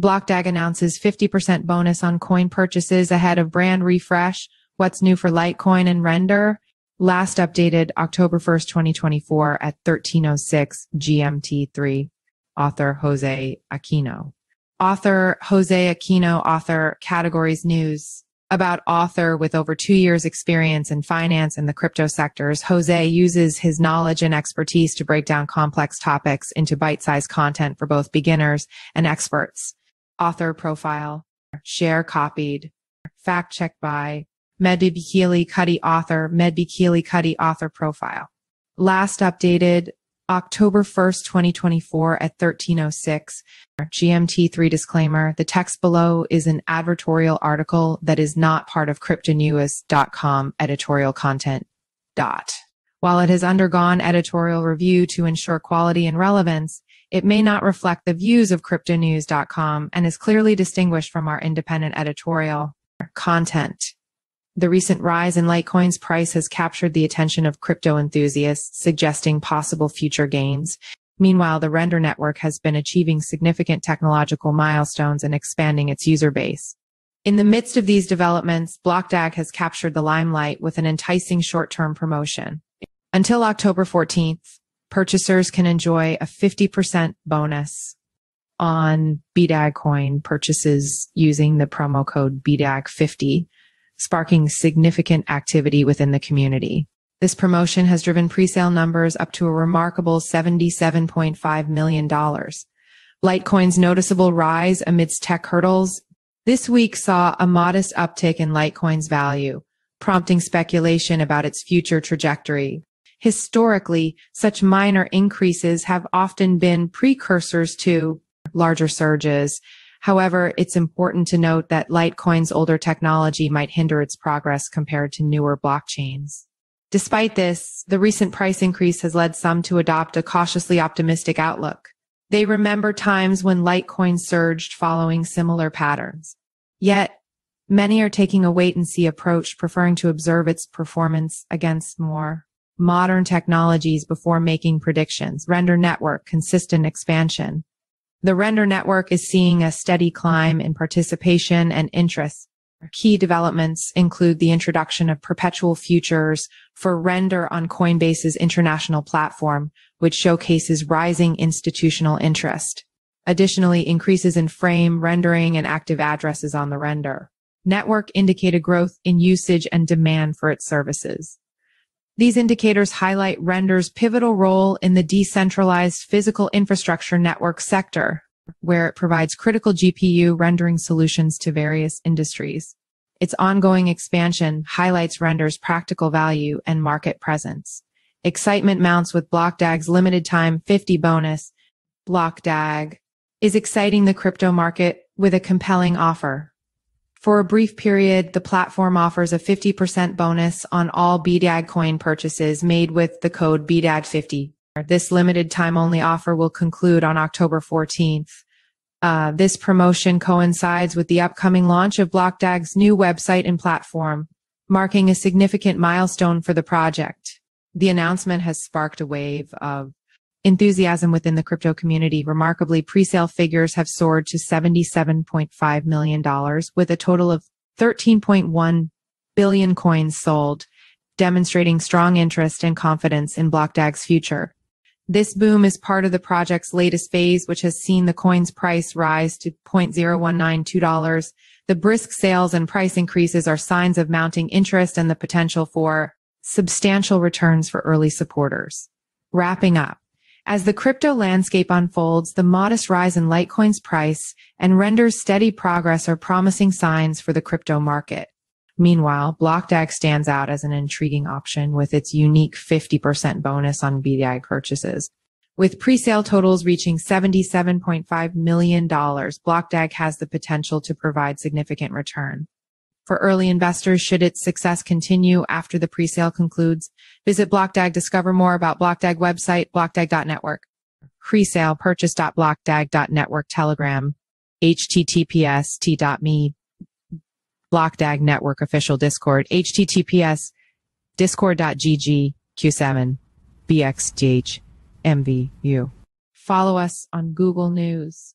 BlockDAG announces 50% bonus on coin purchases ahead of brand refresh. What's new for Litecoin and Render? Last updated October 1st, 2024 at 1306 GMT3. Author Jose Aquino. Author Jose Aquino, author categories news about author with over two years experience in finance and the crypto sectors. Jose uses his knowledge and expertise to break down complex topics into bite-sized content for both beginners and experts author profile, share copied, fact checked by Medby Kiely-Cuddy author, Medby Kiely-Cuddy author profile. Last updated October 1st, 2024 at 1306. GMT3 disclaimer. The text below is an advertorial article that is not part of cryptonews.com editorial content. Dot. While it has undergone editorial review to ensure quality and relevance, it may not reflect the views of cryptonews.com and is clearly distinguished from our independent editorial content. The recent rise in Litecoin's price has captured the attention of crypto enthusiasts, suggesting possible future gains. Meanwhile, the Render network has been achieving significant technological milestones and expanding its user base. In the midst of these developments, BlockDAG has captured the limelight with an enticing short-term promotion. Until October 14th, purchasers can enjoy a 50% bonus on BDAG coin purchases using the promo code BDAG50, sparking significant activity within the community. This promotion has driven presale numbers up to a remarkable $77.5 million. Litecoin's noticeable rise amidst tech hurdles this week saw a modest uptick in Litecoin's value, prompting speculation about its future trajectory. Historically, such minor increases have often been precursors to larger surges. However, it's important to note that Litecoin's older technology might hinder its progress compared to newer blockchains. Despite this, the recent price increase has led some to adopt a cautiously optimistic outlook. They remember times when Litecoin surged following similar patterns. Yet, many are taking a wait and see approach, preferring to observe its performance against more modern technologies before making predictions. Render network, consistent expansion. The Render network is seeing a steady climb in participation and interest. Key developments include the introduction of perpetual futures for Render on Coinbase's international platform, which showcases rising institutional interest. Additionally, increases in frame rendering and active addresses on the render. Network indicated growth in usage and demand for its services. These indicators highlight Render's pivotal role in the decentralized physical infrastructure network sector, where it provides critical GPU rendering solutions to various industries. Its ongoing expansion highlights Render's practical value and market presence. Excitement mounts with BlockDAG's limited time 50 bonus. BlockDAG is exciting the crypto market with a compelling offer. For a brief period, the platform offers a 50% bonus on all BDAG coin purchases made with the code BDAG50. This limited time only offer will conclude on October 14th. Uh, this promotion coincides with the upcoming launch of BlockDAG's new website and platform, marking a significant milestone for the project. The announcement has sparked a wave of enthusiasm within the crypto community. Remarkably, presale figures have soared to $77.5 million with a total of 13.1 billion coins sold, demonstrating strong interest and confidence in BlockDAG's future. This boom is part of the project's latest phase, which has seen the coin's price rise to $0.0192. The brisk sales and price increases are signs of mounting interest and the potential for substantial returns for early supporters. Wrapping up, as the crypto landscape unfolds, the modest rise in Litecoin's price and Render's steady progress are promising signs for the crypto market. Meanwhile, BlockDAG stands out as an intriguing option with its unique 50% bonus on BDI purchases. With pre-sale totals reaching $77.5 million, BlockDAG has the potential to provide significant return. For early investors, should its success continue after the presale concludes, visit BlockDAG, discover more about BlockDAG website, blockdag.network. Presale, purchase.blockdag.network, telegram, https t.me, BlockDAG network official discord, https discord.gg q7 bxdh mvu. Follow us on Google News.